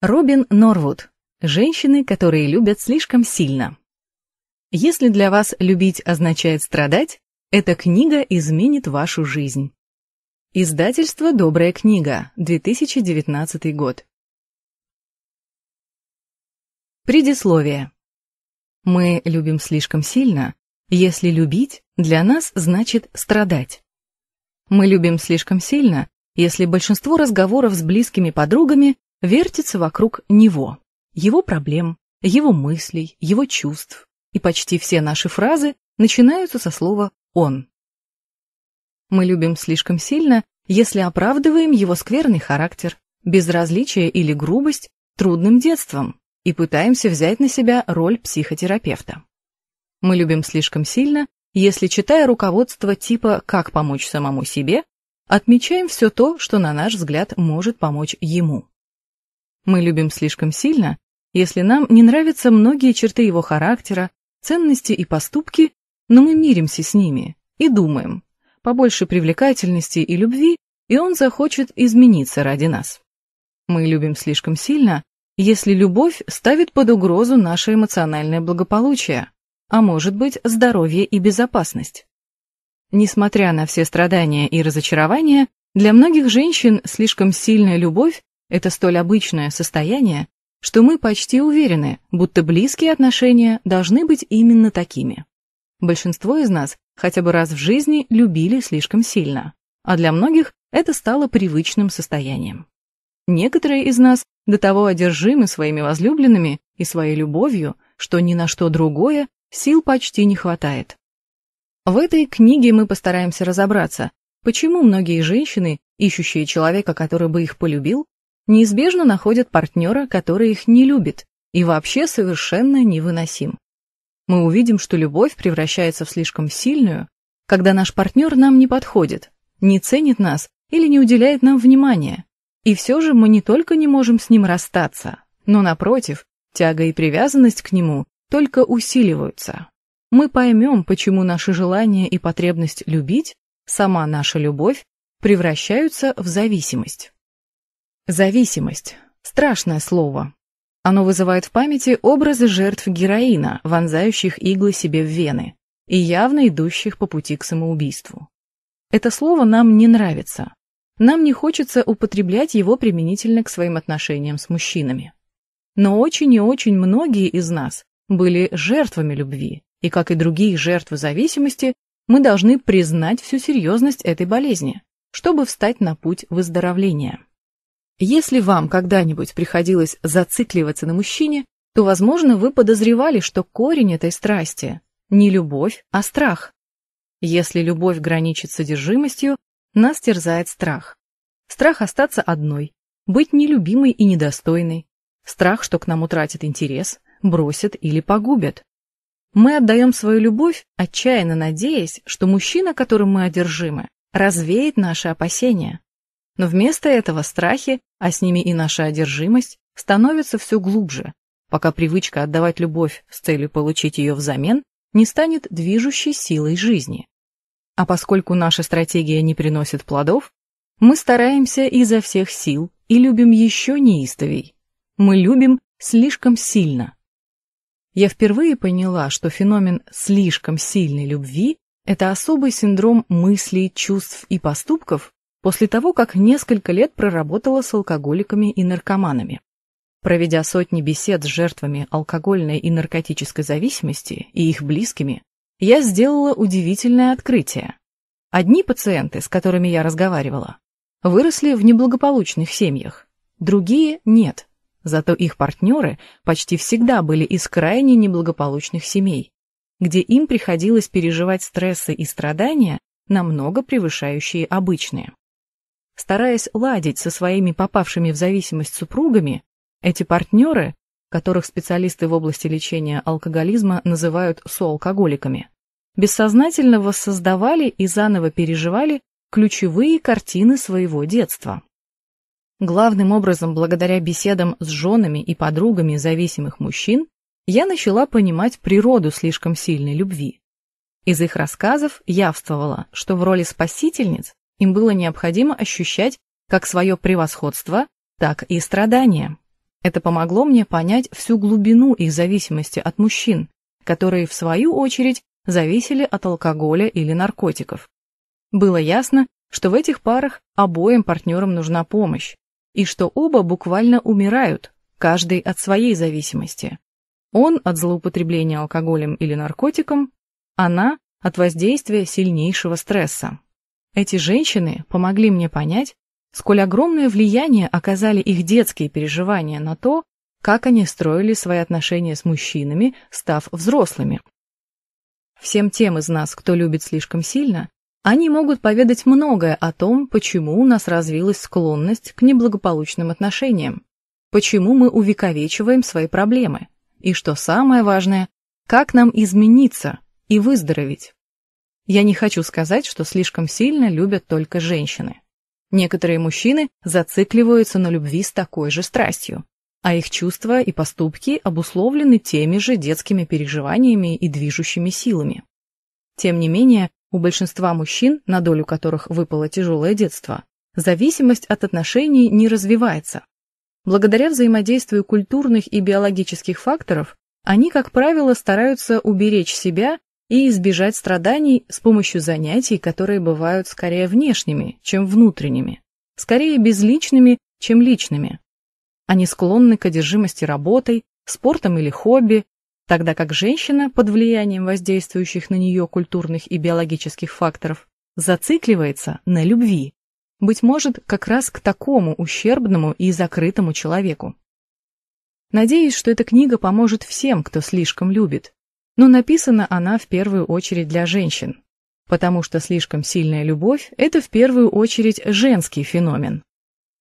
Робин Норвуд. Женщины, которые любят слишком сильно. Если для вас любить означает страдать, эта книга изменит вашу жизнь. Издательство «Добрая книга», 2019 год. Предисловие. Мы любим слишком сильно, если любить для нас значит страдать. Мы любим слишком сильно, если большинство разговоров с близкими подругами вертится вокруг него, его проблем, его мыслей, его чувств, и почти все наши фразы начинаются со слова «он». Мы любим слишком сильно, если оправдываем его скверный характер, безразличие или грубость трудным детством и пытаемся взять на себя роль психотерапевта. Мы любим слишком сильно, если, читая руководство типа «Как помочь самому себе», отмечаем все то, что, на наш взгляд, может помочь ему. Мы любим слишком сильно, если нам не нравятся многие черты его характера, ценности и поступки, но мы миримся с ними и думаем, побольше привлекательности и любви, и он захочет измениться ради нас. Мы любим слишком сильно, если любовь ставит под угрозу наше эмоциональное благополучие, а может быть здоровье и безопасность. Несмотря на все страдания и разочарования, для многих женщин слишком сильная любовь это столь обычное состояние, что мы почти уверены, будто близкие отношения должны быть именно такими. Большинство из нас хотя бы раз в жизни любили слишком сильно, а для многих это стало привычным состоянием. Некоторые из нас до того одержимы своими возлюбленными и своей любовью, что ни на что другое сил почти не хватает. В этой книге мы постараемся разобраться, почему многие женщины, ищущие человека, который бы их полюбил, неизбежно находят партнера, который их не любит и вообще совершенно невыносим. Мы увидим, что любовь превращается в слишком сильную, когда наш партнер нам не подходит, не ценит нас или не уделяет нам внимания. И все же мы не только не можем с ним расстаться, но, напротив, тяга и привязанность к нему только усиливаются. Мы поймем, почему наши желания и потребность любить, сама наша любовь, превращаются в зависимость. Зависимость. Страшное слово. Оно вызывает в памяти образы жертв героина, вонзающих иглы себе в вены и явно идущих по пути к самоубийству. Это слово нам не нравится. Нам не хочется употреблять его применительно к своим отношениям с мужчинами. Но очень и очень многие из нас были жертвами любви, и, как и другие жертвы зависимости, мы должны признать всю серьезность этой болезни, чтобы встать на путь выздоровления. Если вам когда-нибудь приходилось зацикливаться на мужчине, то, возможно, вы подозревали, что корень этой страсти не любовь, а страх. Если любовь граничит с содержимостью, нас терзает страх. Страх остаться одной, быть нелюбимой и недостойной. Страх, что к нам утратит интерес, бросят или погубят. Мы отдаем свою любовь, отчаянно надеясь, что мужчина, которым мы одержимы, развеет наши опасения. Но вместо этого страхи, а с ними и наша одержимость, становятся все глубже, пока привычка отдавать любовь с целью получить ее взамен не станет движущей силой жизни. А поскольку наша стратегия не приносит плодов, мы стараемся изо всех сил и любим еще неистовей. Мы любим слишком сильно. Я впервые поняла, что феномен слишком сильной любви – это особый синдром мыслей, чувств и поступков, после того, как несколько лет проработала с алкоголиками и наркоманами. Проведя сотни бесед с жертвами алкогольной и наркотической зависимости и их близкими, я сделала удивительное открытие. Одни пациенты, с которыми я разговаривала, выросли в неблагополучных семьях, другие – нет, зато их партнеры почти всегда были из крайне неблагополучных семей, где им приходилось переживать стрессы и страдания, намного превышающие обычные. Стараясь ладить со своими попавшими в зависимость супругами, эти партнеры, которых специалисты в области лечения алкоголизма называют соалкоголиками, бессознательно воссоздавали и заново переживали ключевые картины своего детства. Главным образом, благодаря беседам с женами и подругами зависимых мужчин, я начала понимать природу слишком сильной любви. Из их рассказов явствовало, что в роли спасительниц им было необходимо ощущать как свое превосходство, так и страдания. Это помогло мне понять всю глубину их зависимости от мужчин, которые, в свою очередь, зависели от алкоголя или наркотиков. Было ясно, что в этих парах обоим партнерам нужна помощь, и что оба буквально умирают, каждый от своей зависимости. Он от злоупотребления алкоголем или наркотиком, она от воздействия сильнейшего стресса. Эти женщины помогли мне понять, сколь огромное влияние оказали их детские переживания на то, как они строили свои отношения с мужчинами, став взрослыми. Всем тем из нас, кто любит слишком сильно, они могут поведать многое о том, почему у нас развилась склонность к неблагополучным отношениям, почему мы увековечиваем свои проблемы, и, что самое важное, как нам измениться и выздороветь. Я не хочу сказать, что слишком сильно любят только женщины. Некоторые мужчины зацикливаются на любви с такой же страстью, а их чувства и поступки обусловлены теми же детскими переживаниями и движущими силами. Тем не менее, у большинства мужчин, на долю которых выпало тяжелое детство, зависимость от отношений не развивается. Благодаря взаимодействию культурных и биологических факторов, они, как правило, стараются уберечь себя и избежать страданий с помощью занятий, которые бывают скорее внешними, чем внутренними, скорее безличными, чем личными. Они склонны к одержимости работой, спортом или хобби, тогда как женщина под влиянием воздействующих на нее культурных и биологических факторов зацикливается на любви, быть может, как раз к такому ущербному и закрытому человеку. Надеюсь, что эта книга поможет всем, кто слишком любит, но написана она в первую очередь для женщин, потому что слишком сильная любовь – это в первую очередь женский феномен.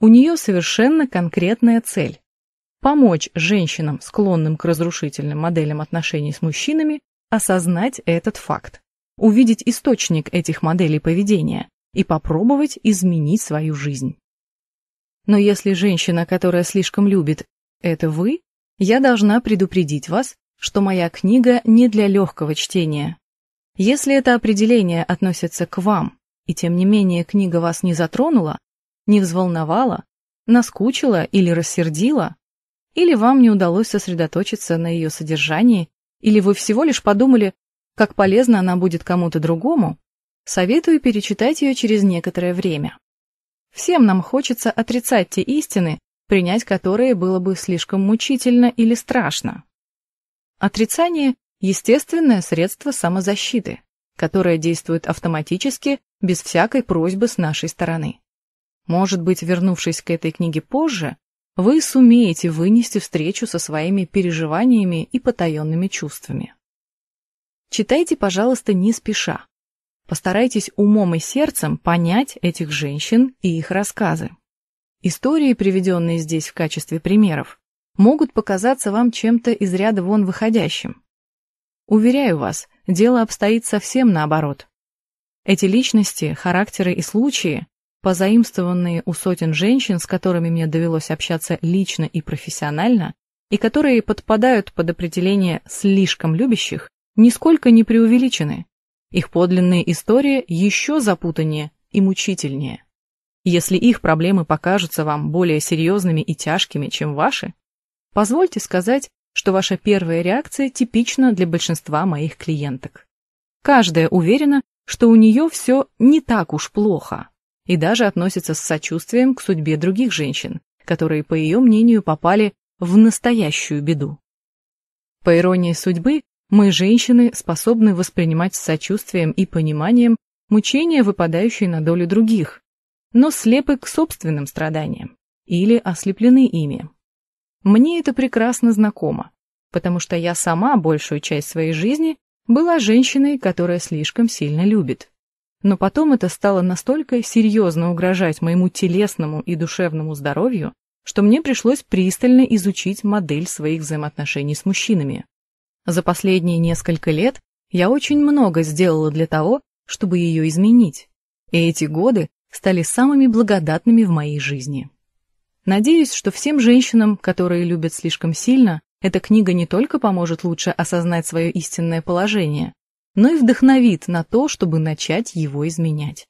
У нее совершенно конкретная цель помочь женщинам, склонным к разрушительным моделям отношений с мужчинами, осознать этот факт, увидеть источник этих моделей поведения и попробовать изменить свою жизнь. Но если женщина, которая слишком любит, это вы, я должна предупредить вас, что моя книга не для легкого чтения. Если это определение относится к вам, и тем не менее книга вас не затронула, не взволновала, наскучила или рассердила, или вам не удалось сосредоточиться на ее содержании, или вы всего лишь подумали, как полезно она будет кому-то другому, советую перечитать ее через некоторое время. Всем нам хочется отрицать те истины, принять которые было бы слишком мучительно или страшно. Отрицание – естественное средство самозащиты, которое действует автоматически, без всякой просьбы с нашей стороны. Может быть, вернувшись к этой книге позже, вы сумеете вынести встречу со своими переживаниями и потаенными чувствами. Читайте, пожалуйста, не спеша. Постарайтесь умом и сердцем понять этих женщин и их рассказы. Истории, приведенные здесь в качестве примеров, могут показаться вам чем-то из ряда вон выходящим. Уверяю вас, дело обстоит совсем наоборот. Эти личности, характеры и случаи позаимствованные у сотен женщин, с которыми мне довелось общаться лично и профессионально, и которые подпадают под определение «слишком любящих», нисколько не преувеличены. Их подлинные истории еще запутаннее и мучительнее. Если их проблемы покажутся вам более серьезными и тяжкими, чем ваши, позвольте сказать, что ваша первая реакция типична для большинства моих клиенток. Каждая уверена, что у нее все не так уж плохо, и даже относится с сочувствием к судьбе других женщин, которые, по ее мнению, попали в настоящую беду. По иронии судьбы, мы, женщины, способны воспринимать с сочувствием и пониманием мучения, выпадающие на долю других, но слепы к собственным страданиям или ослеплены ими. Мне это прекрасно знакомо, потому что я сама большую часть своей жизни была женщиной, которая слишком сильно любит. Но потом это стало настолько серьезно угрожать моему телесному и душевному здоровью, что мне пришлось пристально изучить модель своих взаимоотношений с мужчинами. За последние несколько лет я очень много сделала для того, чтобы ее изменить, и эти годы стали самыми благодатными в моей жизни. Надеюсь, что всем женщинам, которые любят слишком сильно, эта книга не только поможет лучше осознать свое истинное положение, но и вдохновит на то, чтобы начать его изменять.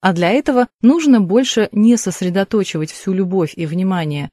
А для этого нужно больше не сосредоточивать всю любовь и внимание